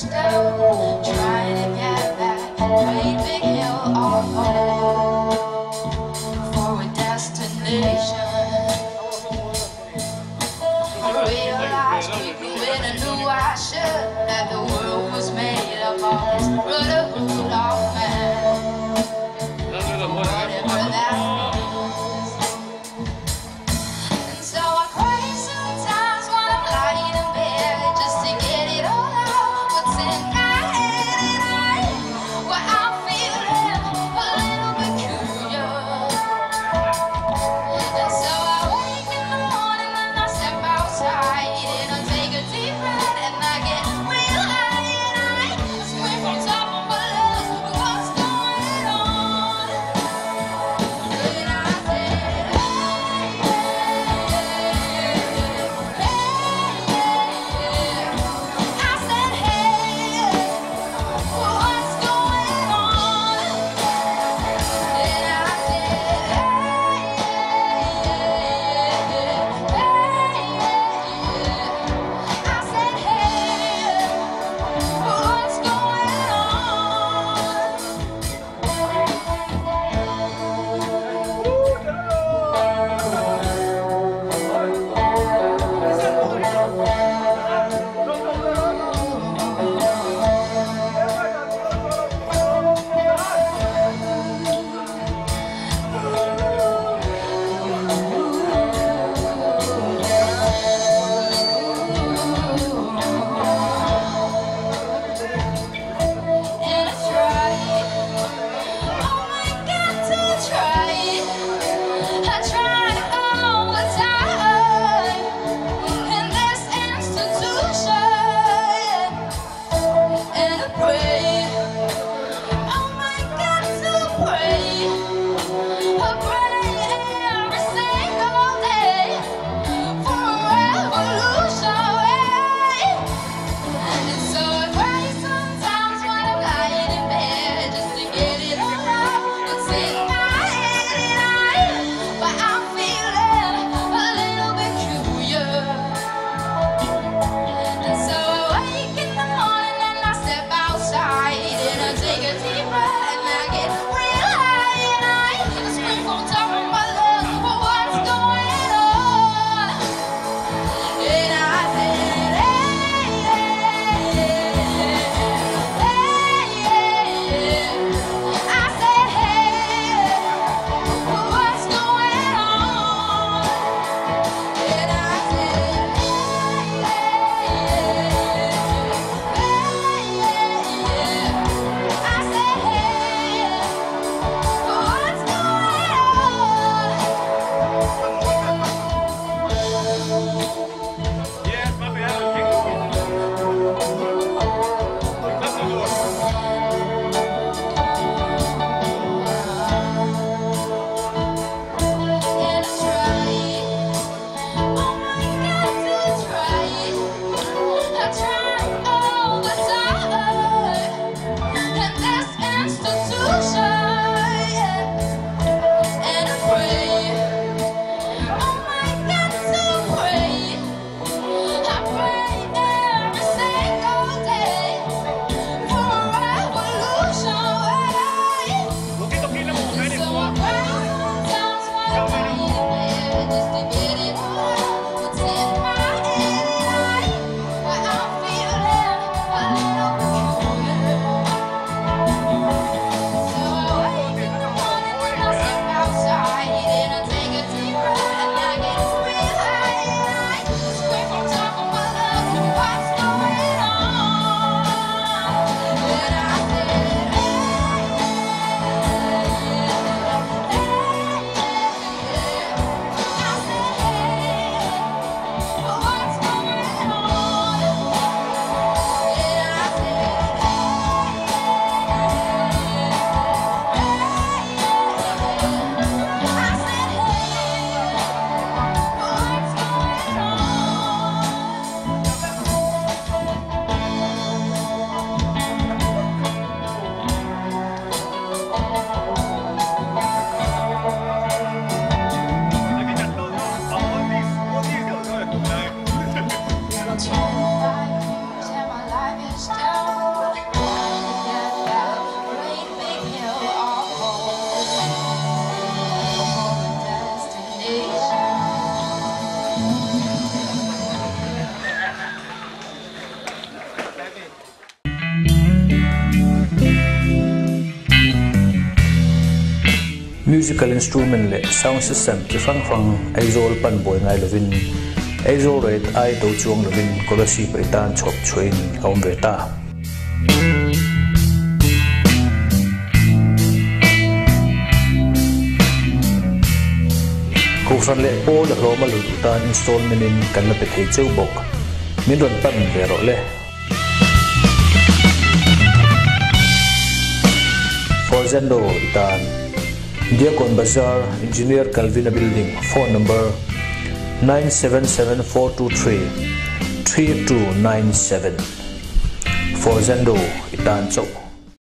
step, trying to get back, great big hill or fall for a destination. Musical instrument le sound system ki fang fang aizol pan boy ngai lovin aizol rate ai to chuang lovin kolasi pritan chop chuin kaum veta ko san le o le roma lu tan installment in kan la pe thei cheu bok min ron pan ve ro le for zendo itan Diakon Bazaar, Engineer Calvina Building, phone number 977-423-3297. For Zendo, Itan Chok.